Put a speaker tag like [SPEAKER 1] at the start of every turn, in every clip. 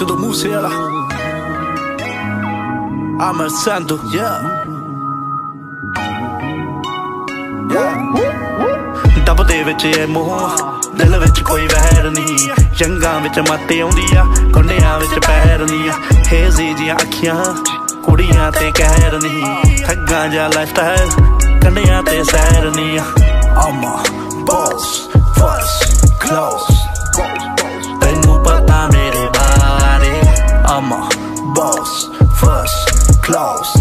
[SPEAKER 1] ਸਿੱਧੂ ਮੂਸੇ ਵਾਲਾ ਅਮਰ ਸੰਧੂ ਯਾ ਡੱਬ ਵਿੱਚ ਇਹ ਮੋਹ ਦਿਲ ਵਿੱਚ ਕੋਈ ਵਹਿਰ ਨਹੀਂ ਜੰਗਾਂ ਵਿੱਚ ਮੱਤ ਆਉਂਦੀ ਆ। ਕੁੰਡਿਆਂ ਵਿੱਚ ਪਹਿਰ ਨਹੀਂ ਹੇਜ਼ੀ ਜੀਆਂ ਅੱਖੀਆਂ ਕੁੜੀਆਂ ਤੇ ਕਹਿਰ ਨਹੀਂ ਠੱਗਾਂ ਜਾਂ ਲਾਈਫਸਟਾਈਲ ਕੰਡਿਆਂ ਤੇ ਸੈਰ ਨਹੀਂ ਆ। A boss, first, close close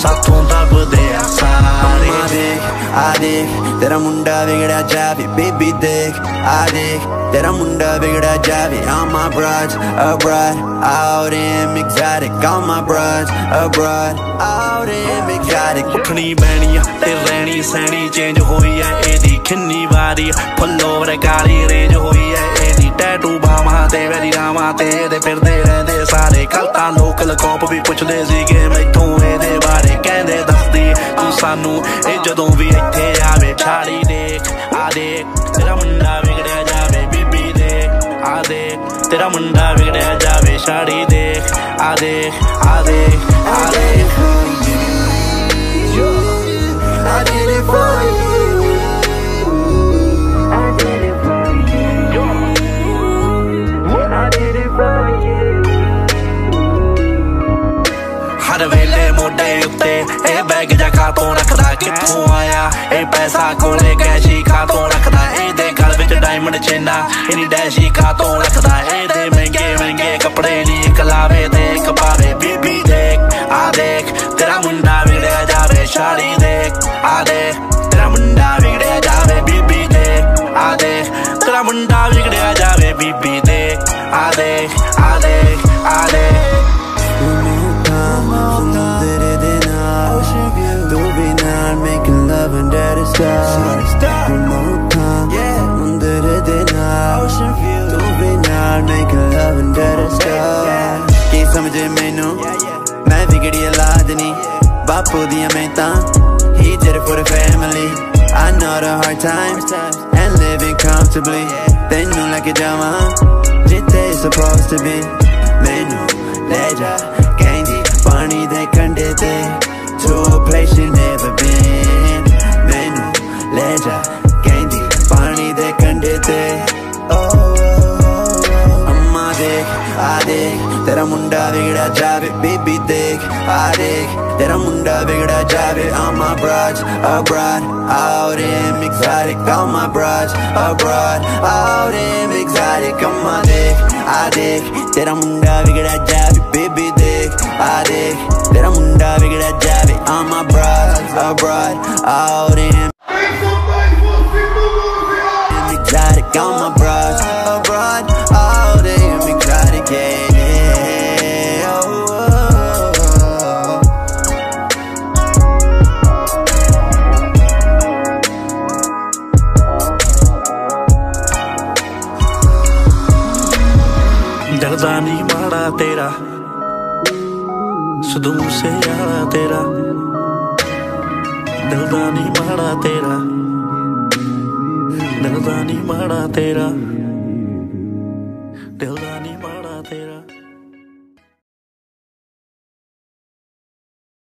[SPEAKER 1] ਸਾਥੋਂ ਦੱਬਦੇ ਆ ਸਾਰੇ
[SPEAKER 2] ਦੇਖ ਆ ਦੇਖ ਤੇਰਾ ਮੁੰਡਾ ਵਿਗੜਿਆ ਜਾਵੇ ਬੇਬੀ ਦੇਖ ਆ ਦੇਖ ਤੇਰਾ ਮੁੰਡਾ ਵਿਗੜਿਆ ਜਾਵੇ all my broads abroad out in exotic. All my broads abroad out in exotic.
[SPEAKER 1] ਉੱਠਣੀ Beni ਆ ਤੇ ਰਹਿਣੀ ਸਹਿਣੀ ਚੇਂਜ ਹੋਈ ਐ ਇਹਦੀ। ਕਿੰਨੀ ਵਾਰੀ ਫੁੱਲੋਵਰ ਕਾਲੀ ਰੇਂਜ ਹੋਈ ਐ ਇਹਦੀ। ਟੈਟੂ ਬਾਹਾਂ ਤੇ, ਵੈਰੀ ਰਾਵਾਂ ਤੇ, ਇਹਦੇ ਫਿਰਦੇ ਰਹਿੰਦੇ ਸਾਰੇ। ਕੱਲ ਤਾਂ ਲੋਕਲ ਕੋਪ ਵੀ ਪੁੱਛਦੇ ਸੀਗੇ ਮੈਥੋਂ ਇਹਦੇ ਬਾਰੇ ਕਹਿੰਦੇ ਦੱਸਦੀ, ਤੂੰ ਸਾਨੂੰ ਇਹ ਜਦੋਂ ਵੀ ਇੱਥੇ ਆਵੇ ਛਾੜੀ ਦੇਖ, ਆ ਦੇਖ, ਤੇਰਾ ਮੁੰਡਾ ਵਿਗੜਿਆ ਜਾਵੇ, ਬੀਬੀ ਦੇਖ, ਆ ਦੇਖ, ਤੇਰਾ ਮੁੰਡਾ ਵਿਗੜਿਆ ਜਾਵੇ, ਛਾੜੀ ਦੇਖ, ਆ ਦੇਖ ਆ ਦੇਖ ਆ ਦੇਖ। ਹਰ ਵੇਲੇ ਮੋਢੇ ਉੱਤੇ। ਇਹ ਬੈਗ ਜਾ ਖਾਤੋਂ ਰੱਖਦਾ ਕਿੱਥੋਂ ਆਇਆ? ਇਹ ਪੈਸਾ ਕੋਲੇ ਕੈਸ਼ੀ ਖਾਤੋਂ ਰੱਖਦਾ। ਇਹਦੇ ਗਲ ਵਿੱਚ ਡਾਇਮੰਡ ਚੇਨਾ ਇਨੀ ਡੈਸ਼ੀ ਖਾਤੋਂ ਰੱਖਦਾ। ਇਹਦੇ ਮਹਿੰਗੇ ਮਹਿੰਗੇ ਕੱਪੜੇ ਨਹੀਂ ਇੱਕ ਲਾਵੇ ਤੇ ਇੱਕ ਪਾਵੇ। ਬੀਬੀ ਦੇਖ, ਆ ਦੇਖ, ਤੇਰਾ ਮੁੰਡਾ ਵਿਗੜਿਆ ਜਾਵੇ। ਸ਼ਾੜੀ ਦੇਖ, ਆ ਦੇਖ, ਤੇਰਾ ਮੁੰਡਾ ਵਿਗੜਿਆ ਜਾਵੇ। ਬੀਬੀ ਦੇਖ, ਆ ਦੇਖ, ਤੇਰਾ ਮੁੰਡਾ ਵਿਗੜਿਆ ਜਾਵੇ। ਬੀਬੀ
[SPEAKER 2] ਸਮਝੇ ਮੈਨੂੰ ਮੈਂ ਵਿਗੜੀ ਔਲਾਦ ਨਹੀਂ ਬਾਪੂ ਦੀਆਂ ਮੈਂ ਤਾਂ he did it for the family I know the hard times and living comfortably ਤੈਨੂੰ ਲੈ ਕੇ ਜਾਵਾਂ ਜਿੱਥੇ supposed to be ਮੈਨੂੰ ਦੇਖ ਆ ਦੇਖ ਤੇਰਾ ਮੁੰਡਾ ਵਿਗੜਿਆ ਜਾਵੇ ਬੀਬੀ ਦੇਖ ਆ ਦੇਖ ਤੇਰਾ ਮੁੰਡਾ ਵਿਗੜਿਆ ਜਾਵੇ all my broads abroad out in exotic all my broads abroad out in exotic ਅੰਮਾ ਦੇਖ ਆ ਦੇਖ ਤੇਰਾ ਮੁੰਡਾ ਵਿਗੜਿਆ ਜਾਵੇ ਬੀਬੀ ਦੇਖ ਆ ਦੇਖ ਤੇਰਾ ਮੁੰਡਾ ਵਿਗੜਿਆ ਜਾਵੇ all my broads abroad out in exotic on my bras
[SPEAKER 1] ਡਰਦਾ ਨਹੀਂ ਮਾੜਾ ਤੇਰਾ। ਸਿੱਧੂ ਮੂਸੇ ਵਾਲਾ ਤੇਰਾ। ਡਰਦਾ ਨਹੀਂ ਮਾੜਾ ਤੇਰਾ। ਡਰਦਾ ਨਹੀਂ ਮਾੜਾ ਤੇਰਾ।